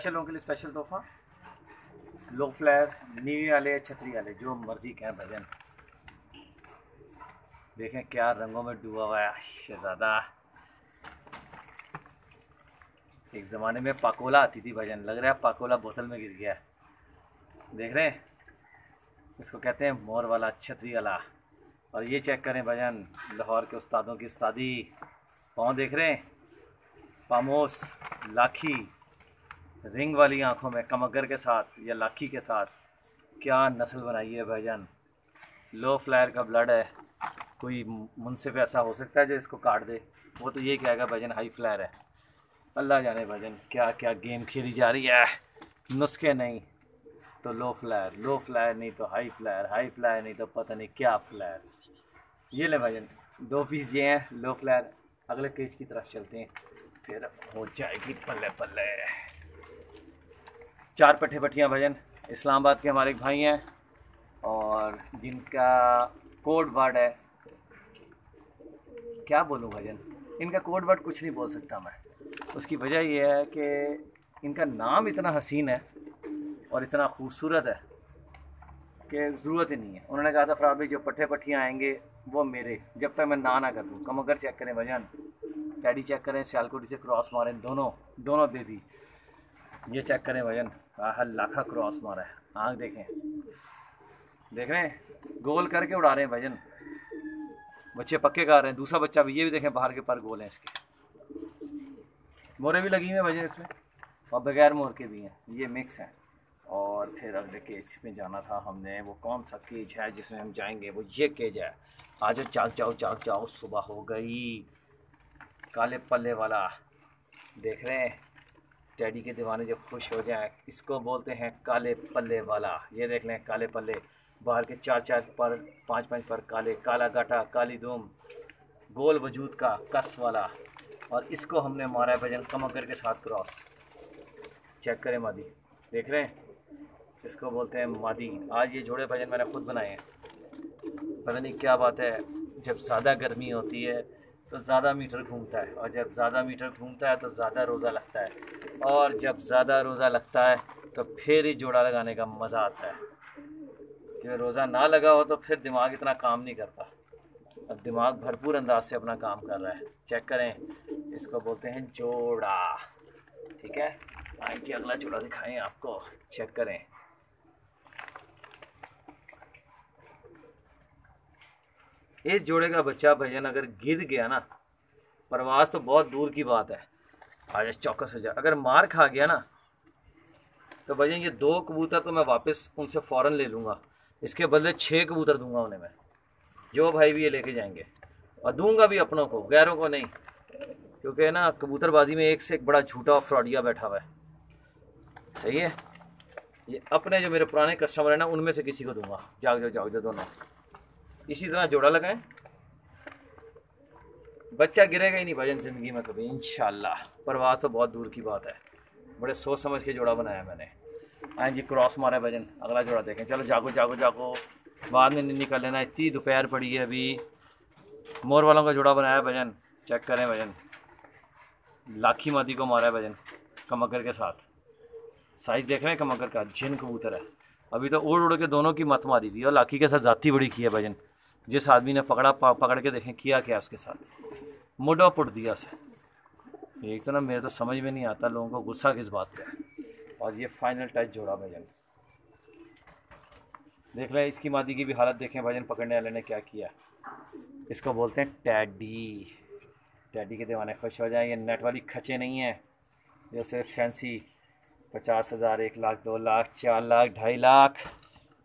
Special लोगों के लिए स्पेशल तोहफा? लो फ्लैर नीवी वाले, छतरी वाले, जो मर्ज़ी कहें भजन। देखें क्या रंगों में डूबा हुआ है शहजादा एक ज़माने में पाकोला आती थी भजन, लग रहा है पाकोला बोतल में गिर गया देख रहे हैं? इसको कहते हैं मोर वाला, छतरी वाला। और ये चेक करें भजन, लाहौर के उस्तादों की उस्तादी। पाँव देख रहे हैं? पामोस, लाखी। रिंग वाली आँखों में, कमगर के साथ या लाखी के साथ क्या नस्ल बनाई है भाईजान? लो फ्लायर का ब्लड है। कोई मुनसिफ ऐसा हो सकता है जो इसको काट दे? वो तो ये कहेगा, भाईजान हाई फ्लायर है। अल्लाह जाने भाईजान क्या क्या गेम खेली जा रही है? नुस्खे नहीं। तो लो फ्लायर लो फ्लायर नहीं तो हाई फ्लायर हाई फ्लायर नहीं तो पता नहीं क्या फ्लायर ये ले भाईजन, दो पीस ये हैं लो फ्लायर अगले केज की तरफ़ चलते हैं, फिर हो जाएगी पल्ले पल्ले चार पट्ठे पट्टियाँ भजन, इस्लामाबाद के हमारे भाई हैं और जिनका कोड वर्ड है, क्या बोलूँ भजन? इनका कोड वर्ड कुछ नहीं बोल सकता मैं। उसकी वजह यह है कि इनका नाम इतना हसीन है और इतना खूबसूरत है कि ज़रूरत ही नहीं है। उन्होंने कहा था फराज भाई, जो पट्ठे पट्ठियाँ आएँगे, वो मेरे। जब तक मैं ना ना कर दूँ। कमोगर चेक करें भजन। टैडी चेक करें, सियालकोटी से क्रॉस मारें, दोनों दोनों बेबी ये चेक करें भजन। आह, लाखा क्रॉस मारा है। आँख देखें। देख रहे हैं? गोल करके उड़ा रहे हैं भजन। बच्चे पक्के कर रहे हैं। दूसरा बच्चा भी, ये भी देखें, बाहर के पर गोल हैं इसके। मोरे भी लगी हुई हैं वज़न इसमें। और बगैर मोर के भी हैं। ये मिक्स हैं। और फिर अगले केज में जाना था हमने। वो कौन सा केज है जिसमें हम जाएँगे? वो ये केज है। आज चाक जाओ चाक जाओ सुबह हो गई। काले पल्ले वाला। देख रहे हैं? डैडी के दीवाने जब खुश हो जाएँ, इसको बोलते हैं काले पल्ले वाला। ये देख लें, काले पल्ले। बाहर के चार चार पर, पाँच पाँच पर काले। काला गाटा, काली धूम। गोल वजूद का कस वाला। और इसको हमने मारा है भजन कमकर के साथ क्रॉस। चेक करें मादी। देख रहे हैं? इसको बोलते हैं मादी। आज ये जोड़े भजन मैंने खुद बनाए हैं। पता नहीं क्या बात है। जब ज़्यादा गर्मी होती है तो ज़्यादा मीटर घूमता है। और जब ज़्यादा मीटर घूमता है तो ज़्यादा रोज़ा लगता है। और जब ज़्यादा रोज़ा लगता है तो फिर ही जोड़ा लगाने का मज़ा आता है। क्योंकि रोज़ा ना लगा हो तो फिर दिमाग इतना काम नहीं करता। अब दिमाग भरपूर अंदाज से अपना काम कर रहा है। चेक करें। इसको बोलते हैं जोड़ा। ठीक है? हाँ आइए अगला जोड़ा दिखाएँ आपको। चेक करें। इस जोड़े का बच्चा भजन अगर गिर गया ना, प्रवास तो बहुत दूर की बात है। आज चौकस हो जाए अगर मार खा गया ना तो भजन ये दो कबूतर तो मैं वापस उनसे फ़ौरन ले लूँगा। इसके बदले छः कबूतर दूँगा उन्हें मैं। जो भाई भी ये लेके जाएँगे। और दूँगा भी अपनों को, गैरों को नहीं। क्योंकि ना, कबूतरबाजी में एक से एक बड़ा झूठा और फ्रॉडिया बैठा हुआ है। सही है? ये अपने जो मेरे पुराने कस्टमर हैं ना, उनमें से किसी को दूँगा। जाग जाओ जाग जाओ दोनों। इसी तरह जोड़ा लगाएँ। बच्चा गिरेगा ही नहीं भजन ज़िंदगी में कभी इन प्रवास तो बहुत दूर की बात है। बड़े सोच समझ के जोड़ा बनाया मैंने। हाँ जी, क्रॉस मारा है भजन, अगला जोड़ा देखें। चलो जागो जागो जागो। बाद में नहीं निकल लेना, इतनी दोपहर पड़ी है अभी। मोर वालों का जोड़ा बनाया भजन चेक करें भजन। लाखी मादी को मारा है भजन, कमकर के साथ। साइज़ देख रहे हैं कमकर का, जिन कबूतर है। अभी तो उड़ उड़ के दोनों की मत मारी थी, और लाखी के साथ जाती बड़ी की है भजन। जिस आदमी ने पकड़ा पकड़ के देखें किया क्या उसके साथ। मुडो पुट दिया उसे। एक तो ना मेरे तो समझ में नहीं आता लोगों को गुस्सा किस बात का और ये फाइनल टच जोड़ा भजन देख लें इसकी मादी की भी हालत देखें भजन पकड़ने वाले ने क्या किया। इसको बोलते हैं टैडी। टैडी के दीवाने खुश हो जाए, ये नेट वाली खचे नहीं हैं। जैसे फैंसी पचास हज़ार, एक लाख, दो लाख, चार लाख, ढाई लाख।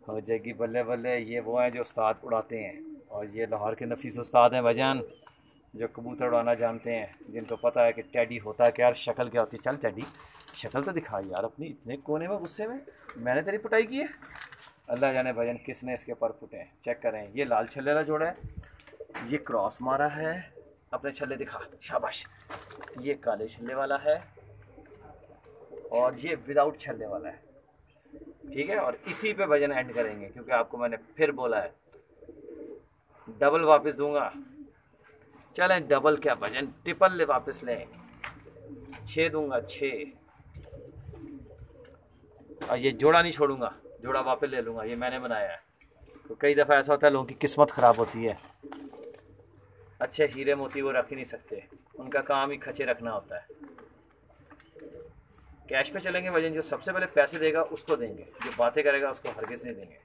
हो जाएगी बल्ले बल्ले ये वो हैं जो उस्ताद उड़ाते हैं। और ये लाहौर के नफीस उस्ताद हैं भजन जो कबूतर उड़ाना जानते हैं, जिनको पता है कि टैडी होता है क्या शक्ल क्या होती है। चल टैडी, शक्ल तो दिखा यार, अपनी इतने कोने में, गुस्से में, मैंने तेरी पुटाई की है। अल्लाह जाने भजन किसने इसके पर पुटे हैं। चेक करें, ये लाल छल्ले वाला जोड़ा है, ये क्रॉस मारा है, अपने छल्ले दिखा, शाबाश। ये काले छल्ले वाला है, और ये विदाउट छल्ले वाला है। ठीक है, और इसी पे भजन एंड करेंगे, क्योंकि आपको मैंने फिर बोला है डबल वापस दूँगा। चलें, डबल क्या वज़न ट्रिपल ले वापस लें। छः दूँगा छः और ये जोड़ा नहीं छोड़ूँगा, जोड़ा वापस ले लूँगा, ये मैंने बनाया है। तो कई दफ़ा ऐसा होता है, लोगों की किस्मत ख़राब होती है। अच्छे हीरे मोती वो रख ही नहीं सकते। उनका काम ही खचे रखना होता है। कैश पे चलेंगे वज़न, जो सबसे पहले पैसे देगा, उसको देंगे। जो बातें करेगा, उसको हरगिज़ नहीं देंगे।